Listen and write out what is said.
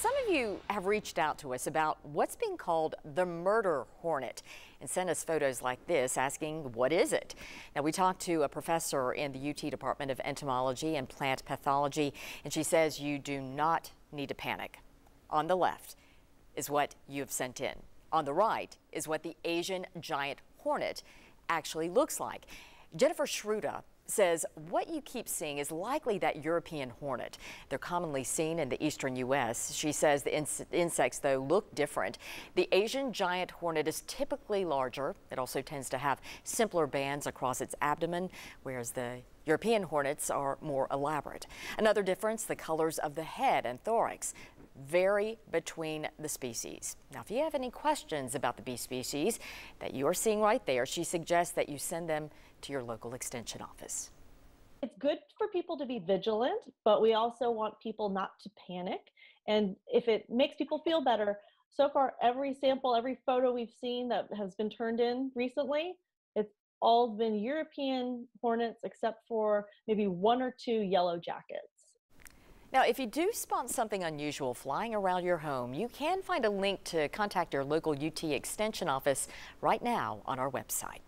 some of you have reached out to us about what's being called the murder hornet and sent us photos like this asking, what is it? Now, we talked to a professor in the UT Department of Entomology and Plant Pathology, and she says you do not need to panic. On the left is what you have sent in. On the right is what the Asian giant hornet actually looks like. Jennifer Tsuruda says what you keep seeing is likely that European hornet. They're commonly seen in the eastern U.S. She says the insects, though, look different. The Asian giant hornet is typically larger. It also tends to have simpler bands across its abdomen, whereas the European hornets are more elaborate. Another difference, the colors of the head and thorax vary between the species. Now, if you have any questions about the bee species that you are seeing right there, she suggests that you send them to your local extension office. It's good for people to be vigilant, but we also want people not to panic. And if it makes people feel better, so far every sample, every photo we've seen that has been turned in recently, it's all been European hornets except for maybe one or two yellow jackets. Now, if you do spot something unusual flying around your home, you can find a link to contact your local UT Extension office right now on our website.